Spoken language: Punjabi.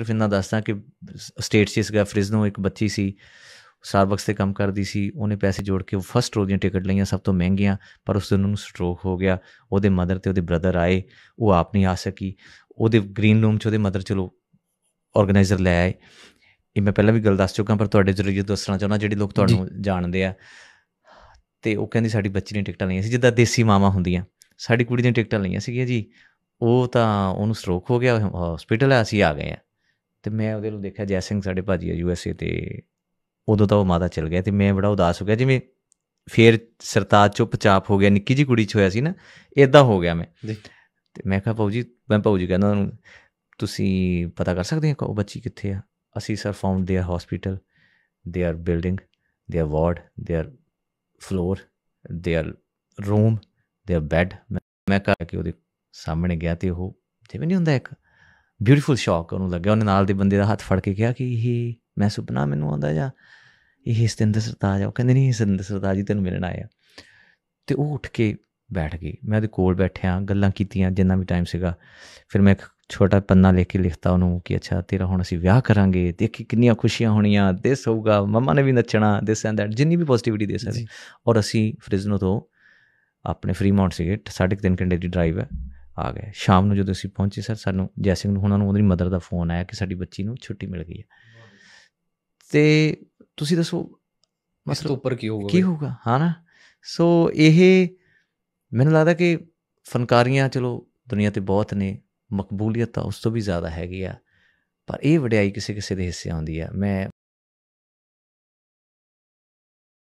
ਸਿਰਫ ਇੰਨਾ ਦੱਸਦਾ ਕਿ ਸਟੇਟ 'ਚ ਸੀਗਾ ਫ੍ਰਿਜ਼ਨੋ ਇੱਕ ਬੱਚੀ ਸੀ ਸਟਾਰਬਕਸ ਤੇ ਕੰਮ ਕਰਦੀ ਸੀ ਉਹਨੇ ਪੈਸੇ ਜੋੜ ਕੇ ਉਹ ਫਸਟ ਰੋ ਦੀਆਂ ਟਿਕਟ ਲਈਆਂ ਸਭ ਤੋਂ ਮਹਿੰਗੀਆਂ ਪਰ ਉਸ ਦਿਨ ਉਹਨੂੰ ਸਟ੍ਰੋਕ ਹੋ ਗਿਆ ਉਹਦੇ ਮਦਰ ਤੇ ਉਹਦੇ ਬ੍ਰਦਰ ਆਏ ਉਹ ਆਪ ਨਹੀਂ ਆ ਸਕੀ ਉਹਦੇ ਗ੍ਰੀਨ ਰੂਮ 'ਚ ਉਹਦੇ ਮਦਰ ਚਲੋ ਆਰਗੇਨਾਈਜ਼ਰ ਲੈ ਆਏ। ਇਹ ਮੈਂ ਪਹਿਲਾਂ ਵੀ ਗੱਲ ਦੱਸ ਚੁੱਕਾ ਪਰ ਤੁਹਾਡੇ ਜ਼ਰੀਏ ਦੱਸਣਾ ਚਾਹੁੰਦਾ ਜਿਹੜੇ ਲੋਕ ਤੁਹਾਨੂੰ ਜਾਣਦੇ ਆ। ਤੇ ਉਹ ਕਹਿੰਦੀ ਸਾਡੀ ਬੱਚੀ ਨੇ ਟਿਕਟਾਂ ਲਈਆਂ ਸੀ ਜਿੱਦਾਂ ਦੇਸੀ ਮਾਮਾ ਹੁੰਦੀਆਂ ਸਾਡੀ ਕੁੜੀ ਦੀਆਂ ਟਿਕਟਾਂ ਲਈਆਂ ਸੀਗੀਆਂ ਜੀ ਉਹ ਤਾਂ ਉਹਨੂੰ ਸਟ੍ਰੋਕ ਹੋ ਗਿਆ ਹਸਪੀਟਲ ਆ ਅਸੀਂ ਆ ਗਏ ਆ। ਤੇ ਮੈਂ ਉਹਦੇ ਨੂੰ ਦੇਖਿਆ ਜੈ ਸਿੰਘ ਸਾਡੇ ਭਾਜੀ ਆ ਯੂਐਸਏ ਤੇ ਉਦੋਂ ਤਾਂ ਉਹ ਮਾਤਾ ਚਲ ਗਿਆ ਤੇ ਮੈਂ ਬੜਾ ਉਦਾਸ ਹੋ ਗਿਆ ਜਿਵੇਂ ਫੇਰ ਸਰਤਾਜ ਚੁੱਪਚਾਪ ਹੋ ਗਿਆ ਨਿੱਕੀ ਜੀ ਕੁੜੀ ਚ ਹੋਇਆ ਸੀ ਨਾ ਇਦਾਂ ਹੋ ਗਿਆ ਮੈਂ ਜੀ ਤੇ ਮੈਂ ਕਿਹਾ ਭਾਉ ਜੀ ਮੈਂ ਭਾਉ ਜੀ ਕਹਿੰਦਾ ਉਹਨੂੰ ਤੁਸੀਂ ਪਤਾ ਕਰ ਸਕਦੇ ਹੋ ਉਹ ਬੱਚੀ ਕਿੱਥੇ ਆ ਅਸੀਂ sir found their hospital their building their ward their floor their room their bed ਮੈਂ ਕਹਾ ਕਿ ਉਹਦੇ ਸਾਹਮਣੇ ਗਿਆ ਤੇ ਉਹ ਜਿਵੇਂ ਨਹੀਂ ਹੁੰਦਾ ਇੱਕ ਬਿਊਟੀਫੁਲ ਸ਼ੌਕ ਉਹਨੂੰ ਲੱਗਿਆ। ਉਹਨੇ ਨਾਲ ਦੇ ਬੰਦੇ ਦਾ ਹੱਥ ਫੜ ਕੇ ਕਿਹਾ ਕਿ ਇਹ ਮੈਂ ਸੁਪਨਾ ਮੈਨੂੰ ਆਉਂਦਾ ਜਾਂ ਇਹ ਸਤਿੰਦਰ ਸਰਤਾਜ ਆ? ਉਹ ਕਹਿੰਦੇ ਨਹੀਂ ਸਤਿੰਦਰ ਸਰਤਾਜ ਜੀ ਤੈਨੂੰ ਮਿਲਣ ਆਇਆ ਤੇ ਉਹ ਉੱਠ ਕੇ ਬੈਠ ਗਈ। ਮੈਂ ਉਹਦੇ ਕੋਲ ਬੈਠਿਆ ਗੱਲਾਂ ਕੀਤੀਆਂ ਜਿੰਨਾ ਵੀ ਟਾਈਮ ਸੀਗਾ। ਫਿਰ ਮੈਂ ਇੱਕ ਛੋਟਾ ਪੰਨਾ ਲਿਖ ਕੇ ਲਿਖਤਾ ਉਹਨੂੰ ਕਿ ਅੱਛਾ ਤੇਰਾ ਹੁਣ ਅਸੀਂ ਵਿਆਹ ਕਰਾਂਗੇ। ਦੇਖੀ ਕਿੰਨੀਆਂ ਖੁਸ਼ੀਆਂ ਹੋਣੀਆਂ। ਦਿਸ ਹੋਊਗਾ। ਮਮਾ ਨੇ ਵੀ ਨੱਚਣਾ ਦਿਸ ਐਂਡ ਦੈਟ ਜਿੰਨੀ ਵੀ ਪੋਜ਼ਿਟਿਵਿਟੀ ਦੇ ਸਕਦੇ। ਔਰ ਅਸੀਂ ਫ੍ਰਿਜ਼ਨੋ ਤੋਂ ਆਪਣੇ ਫ੍ਰੀਮਾਉਂਟ ਸੀਗੇ। 3.5 ਘੰਟੇ ਦੀ ਡਰਾਈਵ ਹੈ। ਆ ਗਏ। ਸ਼ਾਮ ਨੂੰ ਜਦੋਂ ਅਸੀਂ ਪਹੁੰਚੇ ਸਰ ਸਾਨੂੰ ਜੈਸਿੰਗ ਨੂੰ ਉਹਨਾਂ ਨੂੰ ਉਹਦੀ ਮਦਰ ਦਾ ਫੋਨ ਆਇਆ ਕਿ ਸਾਡੀ ਬੱਚੀ ਨੂੰ ਛੁੱਟੀ ਮਿਲ ਗਈ ਹੈ। ਤੇ ਤੁਸੀਂ ਦੱਸੋ ਇਸ ਤੋਂ ਉੱਪਰ ਕੀ ਹੋਊਗਾ ਕੀ ਹੋਊਗਾ? ਹਾਂ ਨਾ? ਸੋ ਇਹ ਮੈਨੂੰ ਲੱਗਦਾ ਕਿ ਫਨਕਾਰੀਆਂ ਚਲੋ ਦੁਨੀਆ ਤੇ ਬਹੁਤ ਨੇ ਮਕਬੂਲੀਅਤ ਤਾਂ ਉਸ ਤੋਂ ਵੀ ਜ਼ਿਆਦਾ ਹੈਗੀ ਆ ਪਰ ਇਹ ਵਡਿਆਈ ਕਿਸੇ ਕਿਸੇ ਦੇ ਹਿੱਸੇ ਆਉਂਦੀ ਆ। ਮੈਂ